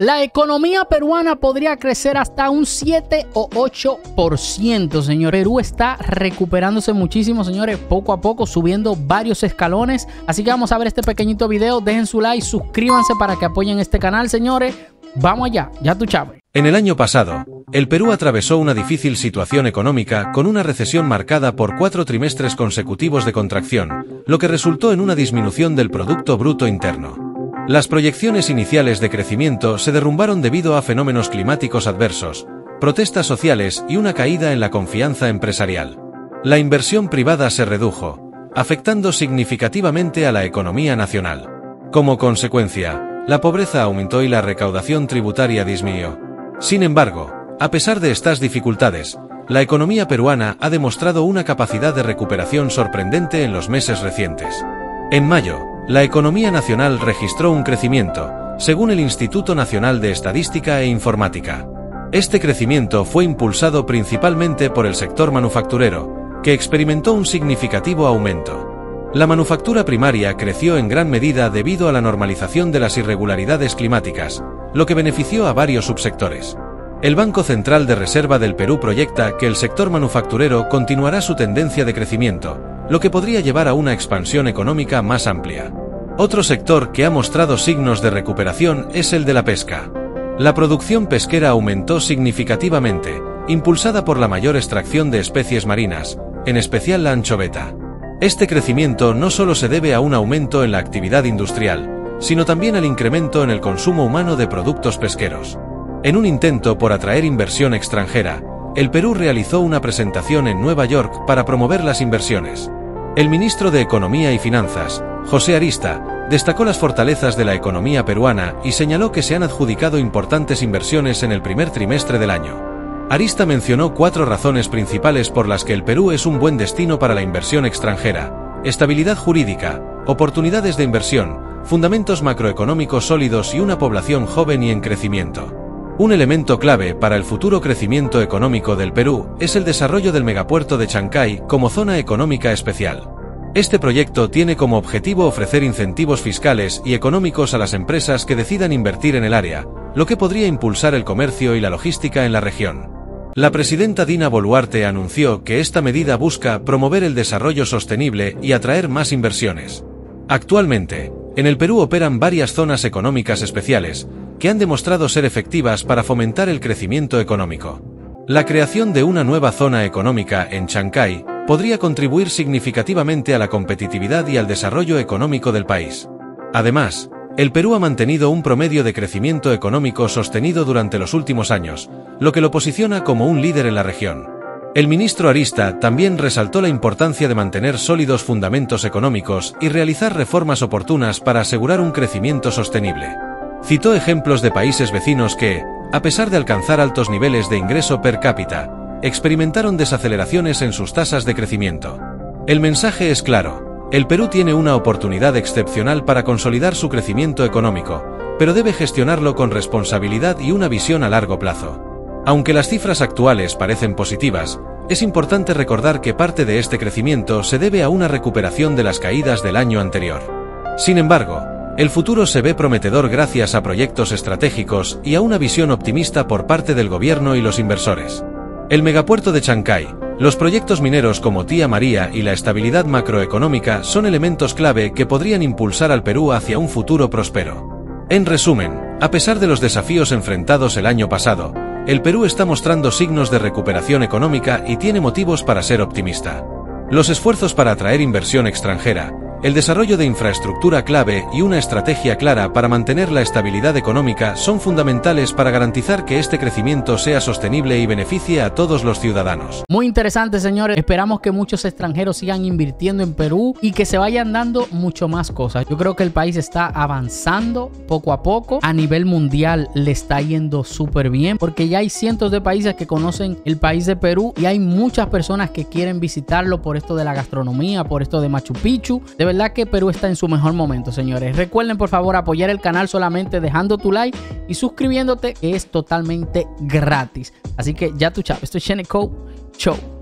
La economía peruana podría crecer hasta un 7 o 8%, señor. Perú está recuperándose muchísimo, señores, poco a poco, subiendo varios escalones. Así que vamos a ver este pequeñito video. Dejen su like, suscríbanse para que apoyen este canal, señores. Vamos allá, ya tu chave. En el año pasado, el Perú atravesó una difícil situación económica con una recesión marcada por cuatro trimestres consecutivos de contracción, lo que resultó en una disminución del Producto Bruto Interno. Las proyecciones iniciales de crecimiento se derrumbaron debido a fenómenos climáticos adversos, protestas sociales y una caída en la confianza empresarial. La inversión privada se redujo, afectando significativamente a la economía nacional. Como consecuencia, la pobreza aumentó y la recaudación tributaria disminuyó. Sin embargo, a pesar de estas dificultades, la economía peruana ha demostrado una capacidad de recuperación sorprendente en los meses recientes. En mayo, la economía nacional registró un crecimiento, según el Instituto Nacional de Estadística e Informática. Este crecimiento fue impulsado principalmente por el sector manufacturero, que experimentó un significativo aumento. La manufactura primaria creció en gran medida debido a la normalización de las irregularidades climáticas, lo que benefició a varios subsectores. El Banco Central de Reserva del Perú proyecta que el sector manufacturero continuará su tendencia de crecimiento, lo que podría llevar a una expansión económica más amplia. Otro sector que ha mostrado signos de recuperación es el de la pesca. La producción pesquera aumentó significativamente, impulsada por la mayor extracción de especies marinas, en especial la anchoveta. Este crecimiento no solo se debe a un aumento en la actividad industrial, sino también al incremento en el consumo humano de productos pesqueros. En un intento por atraer inversión extranjera, el Perú realizó una presentación en Nueva York para promover las inversiones. El ministro de Economía y Finanzas, José Arista, destacó las fortalezas de la economía peruana y señaló que se han adjudicado importantes inversiones en el primer trimestre del año. Arista mencionó cuatro razones principales por las que el Perú es un buen destino para la inversión extranjera. Estabilidad jurídica, oportunidades de inversión, fundamentos macroeconómicos sólidos y una población joven y en crecimiento. Un elemento clave para el futuro crecimiento económico del Perú es el desarrollo del megapuerto de Chancay como zona económica especial. Este proyecto tiene como objetivo ofrecer incentivos fiscales y económicos a las empresas que decidan invertir en el área, lo que podría impulsar el comercio y la logística en la región. La presidenta Dina Boluarte anunció que esta medida busca promover el desarrollo sostenible y atraer más inversiones. Actualmente, en el Perú operan varias zonas económicas especiales, que han demostrado ser efectivas para fomentar el crecimiento económico. La creación de una nueva zona económica en Chancay podría contribuir significativamente a la competitividad y al desarrollo económico del país. Además, el Perú ha mantenido un promedio de crecimiento económico sostenido durante los últimos años, lo que lo posiciona como un líder en la región. El ministro Arista también resaltó la importancia de mantener sólidos fundamentos económicos y realizar reformas oportunas para asegurar un crecimiento sostenible. Citó ejemplos de países vecinos que, a pesar de alcanzar altos niveles de ingreso per cápita, experimentaron desaceleraciones en sus tasas de crecimiento. El mensaje es claro, el Perú tiene una oportunidad excepcional para consolidar su crecimiento económico, pero debe gestionarlo con responsabilidad y una visión a largo plazo. Aunque las cifras actuales parecen positivas, es importante recordar que parte de este crecimiento se debe a una recuperación de las caídas del año anterior. Sin embargo, el futuro se ve prometedor gracias a proyectos estratégicos y a una visión optimista por parte del gobierno y los inversores. El megapuerto de Chancay, los proyectos mineros como Tía María y la estabilidad macroeconómica son elementos clave que podrían impulsar al Perú hacia un futuro próspero. En resumen, a pesar de los desafíos enfrentados el año pasado, el Perú está mostrando signos de recuperación económica y tiene motivos para ser optimista. Los esfuerzos para atraer inversión extranjera, el desarrollo de infraestructura clave y una estrategia clara para mantener la estabilidad económica son fundamentales para garantizar que este crecimiento sea sostenible y beneficie a todos los ciudadanos. Muy interesante, señores. Esperamos que muchos extranjeros sigan invirtiendo en Perú y que se vayan dando mucho más cosas. Yo creo que el país está avanzando poco a poco. A nivel mundial le está yendo súper bien porque ya hay cientos de países que conocen el país de Perú y hay muchas personas que quieren visitarlo por esto de la gastronomía, por esto de Machu Picchu. De verdad que Perú está en su mejor momento, señores. Recuerden, por favor, apoyar el canal solamente dejando tu like y suscribiéndote, es totalmente gratis. Así que ya tu chavo. Esto es Sheneco. Show.